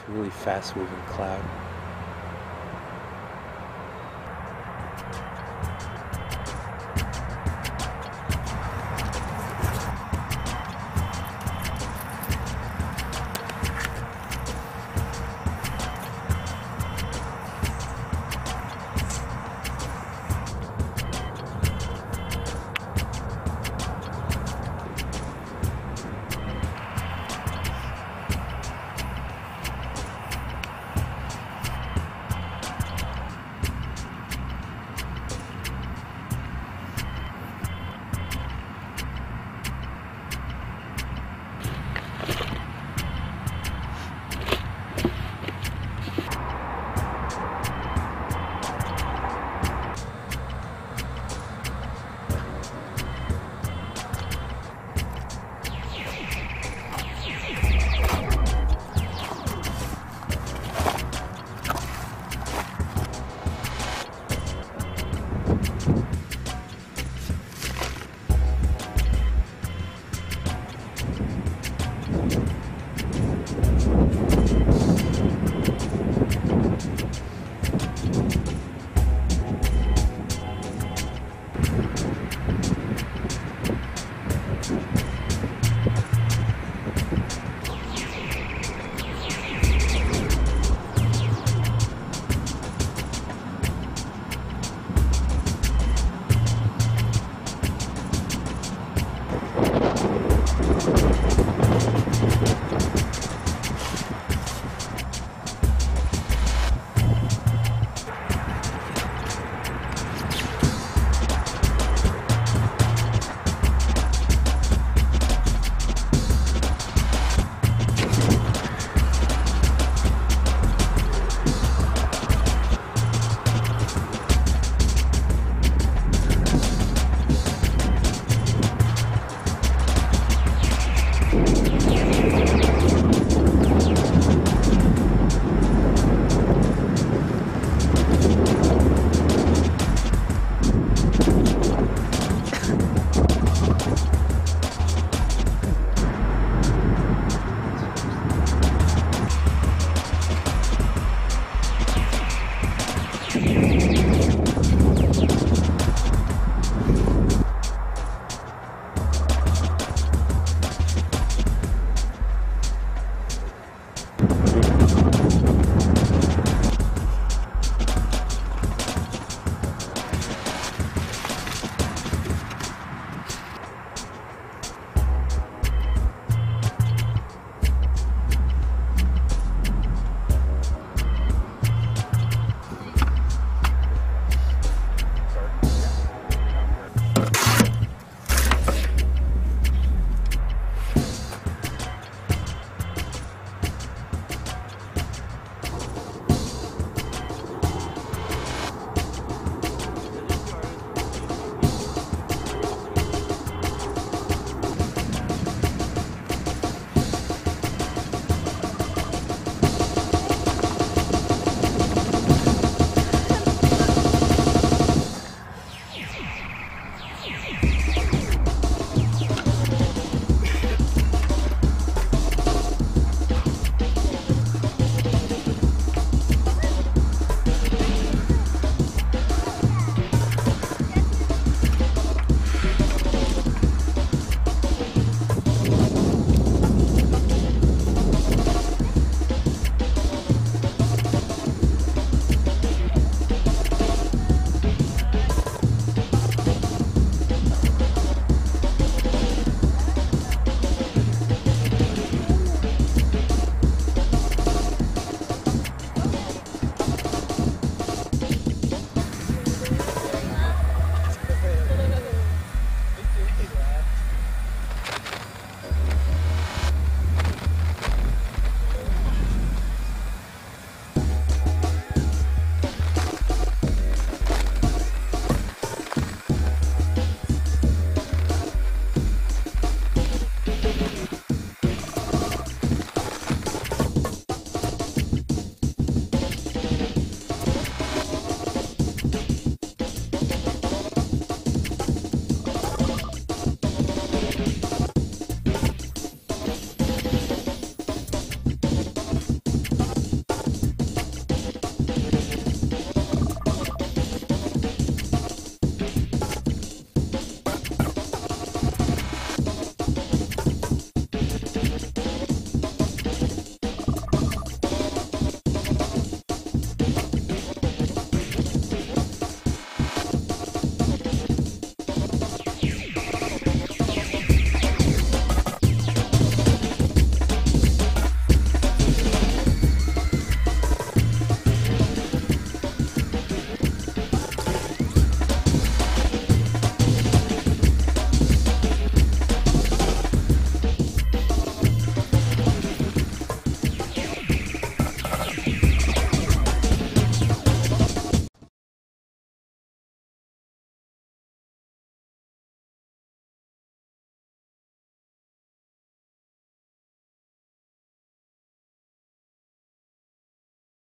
It's a really fast moving cloud.